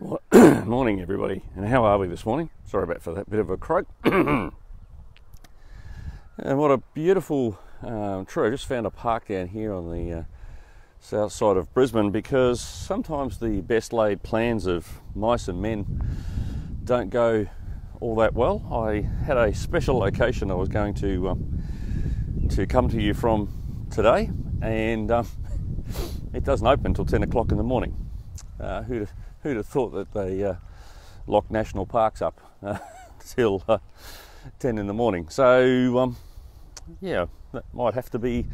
morning, everybody, and how are we this morning? Sorry about for that bit of a croak. and what a beautiful um, tree! I just found a park down here on the uh, south side of Brisbane because sometimes the best laid plans of mice and men don't go all that well. I had a special location I was going to um, to come to you from today, and um, it doesn't open until 10 o'clock in the morning. Uh, who'd, who'd have thought that they uh, lock national parks up uh, till uh, 10 in the morning? So, um, yeah, that might have to be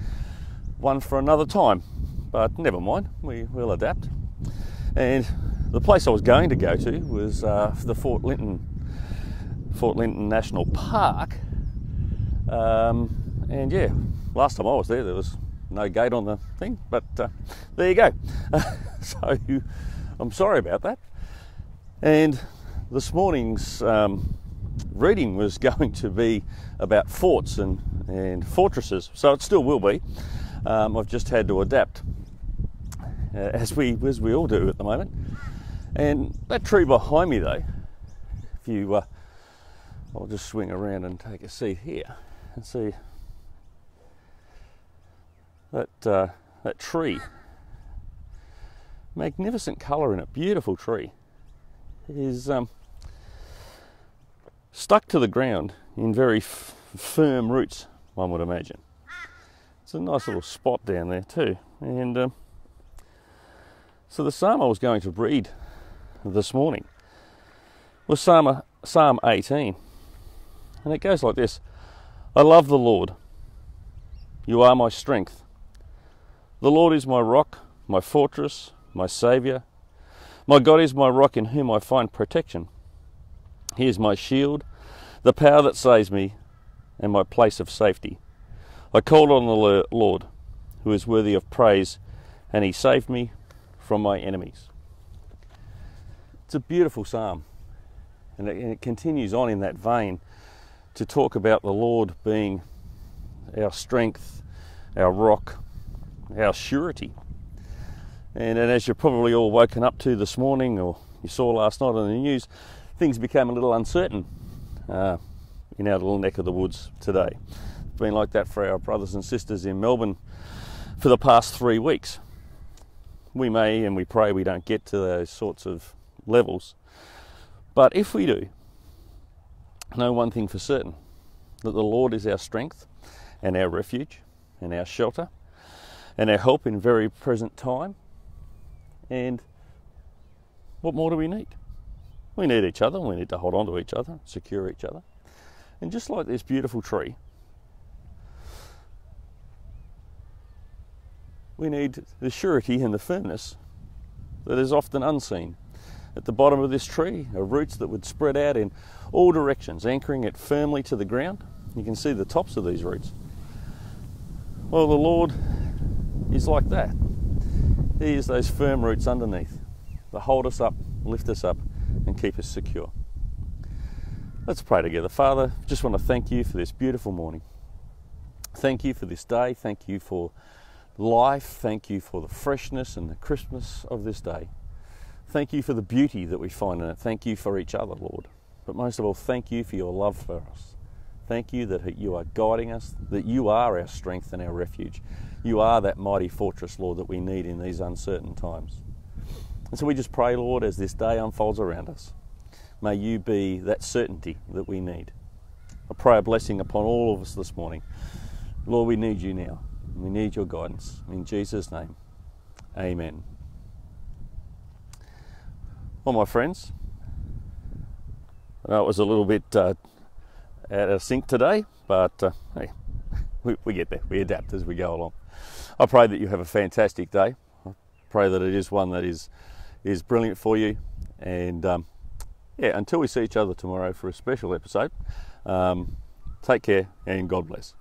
one for another time, but never mind, we will adapt. And the place I was going to go to was uh, the Fort Linton, Fort Lytton National Park. Um, and yeah, last time I was there, there was no gate on the thing, but uh, there you go. so I'm sorry about that. And this morning's um, reading was going to be about forts and, and fortresses, so it still will be. Um, I've just had to adapt, uh, as we as we all do at the moment. And that tree behind me, though, if you, uh, I'll just swing around and take a seat here and see that uh, that tree. Magnificent colour in it, beautiful tree. Is um, stuck to the ground in very firm roots, one would imagine. It's a nice little spot down there too, and um, so the psalm I was going to read this morning was Psalm, Psalm 18, and it goes like this: I love the Lord. You are my strength. The Lord is my rock, my fortress, my Saviour. My God is my rock in whom I find protection. He is my shield, the power that saves me, and my place of safety. I called on the Lord, who is worthy of praise, and he saved me from my enemies. It's a beautiful psalm, and it, continues on in that vein to talk about the Lord being our strength, our rock, our surety. And, and as you're probably all woken up to this morning, or you saw last night on the news, things became a little uncertain uh, in our little neck of the woods today. It's been like that for our brothers and sisters in Melbourne for the past three weeks. We may and we pray we don't get to those sorts of levels, but if we do, know one thing for certain that the Lord is our strength and our refuge and our shelter and our help in very present time. And what more do we need? We need each other, we need to hold on to each other, secure each other. And just like this beautiful tree, we need the surety and the firmness that is often unseen. At the bottom of this tree are roots that would spread out in all directions, anchoring it firmly to the ground. You can see the tops of these roots. Well, the Lord is like that. He is those firm roots underneath that hold us up, lift us up, and keep us secure. Let's pray together. Father, just want to thank you for this beautiful morning. Thank you for this day. Thank you for life. Thank you for the freshness and the crispness of this day. Thank you for the beauty that we find in it. Thank you for each other, Lord. But most of all, thank you for your love for us. Thank you that you are guiding us, that you are our strength and our refuge. You are that mighty fortress, Lord, that we need in these uncertain times. And so we just pray, Lord, as this day unfolds around us, may you be that certainty that we need. I pray a blessing upon all of us this morning. Lord, we need you now. We need your guidance. In Jesus' name, amen. Well, my friends, I know it was a little bit uh, out of sync today, but uh, hey, we, we get there. We adapt as we go along. I pray that you have a fantastic day. I pray that it is one that is is brilliant for you. And um, yeah, until we see each other tomorrow for a special episode, um, take care and God bless.